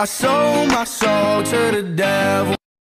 I sold my soul to the devil.